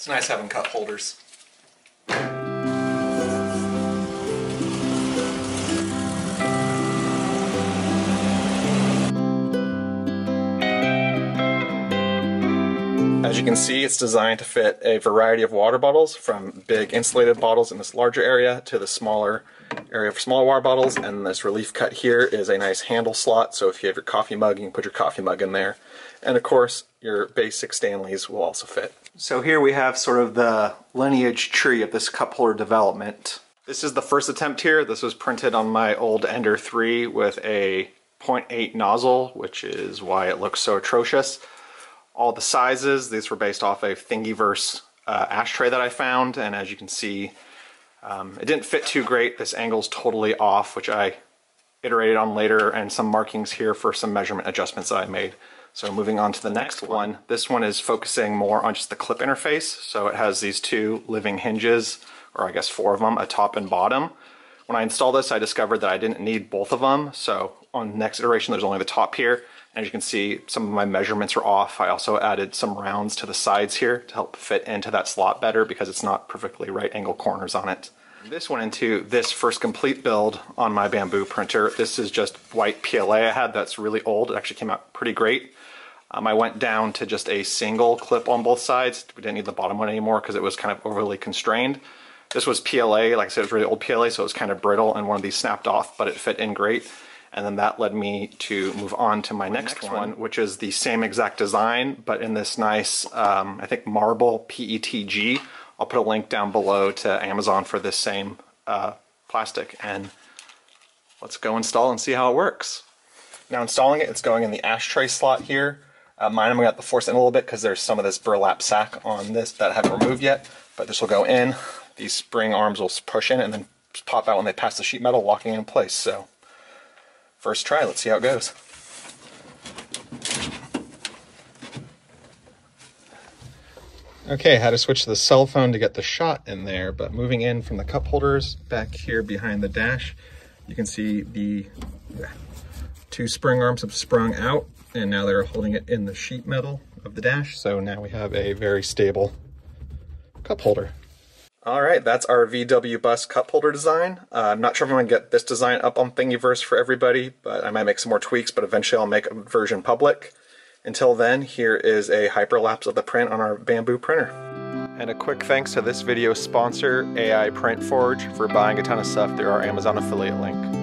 It's nice having cup holders. You can see, it's designed to fit a variety of water bottles from big insulated bottles in this larger area to the smaller area for smaller water bottles. And this relief cut here is a nice handle slot. So if you have your coffee mug, you can put your coffee mug in there. And of course, your basic Stanleys will also fit. So here we have sort of the lineage tree of this cup holder development. This is the first attempt here. This was printed on my old Ender 3 with a 0.8 nozzle, which is why it looks so atrocious all the sizes. These were based off a Thingiverse uh, ashtray that I found, and as you can see, um, it didn't fit too great. This angle's totally off, which I iterated on later, and some markings here for some measurement adjustments that I made. So moving on to the next one, this one is focusing more on just the clip interface. So it has these two living hinges, or I guess four of them, a top and bottom. When I installed this, I discovered that I didn't need both of them. So on the next iteration, there's only the top here. As you can see, some of my measurements are off. I also added some rounds to the sides here to help fit into that slot better because it's not perfectly right angle corners on it. This went into this first complete build on my Bambu printer. This is just white PLA I had that's really old. It actually came out pretty great. Um, I went down to just a single clip on both sides. We didn't need the bottom one anymore because it was kind of overly constrained. This was PLA, like I said, it was really old PLA, so it was kind of brittle and one of these snapped off, but it fit in great. And then that led me to move on to my, next, next one, which is the same exact design, but in this nice, um, I think, marble PETG. I'll put a link down below to Amazon for this same uh, plastic. And let's go install and see how it works. Now installing it, it's going in the ashtray slot here. Uh, mine, I'm to have to force in a little bit because there's some of this burlap sack on this that I haven't removed yet. But this will go in. These spring arms will push in and then pop out when they pass the sheet metal, locking in place. So first try. Let's see how it goes. Okay, how to switch to the cell phone to get the shot in there, but moving in from the cup holders back here behind the dash, you can see the two spring arms have sprung out and now they're holding it in the sheet metal of the dash. So now we have a very stable cup holder. All right, that's our VW Bus cup holder design. Uh, I'm not sure if I'm going to get this design up on Thingiverse for everybody, but I might make some more tweaks, but eventually I'll make a version public. Until then, here is a hyperlapse of the print on our Bambu printer. And a quick thanks to this video sponsor, AI Print Forge, for buying a ton of stuff through our Amazon affiliate link.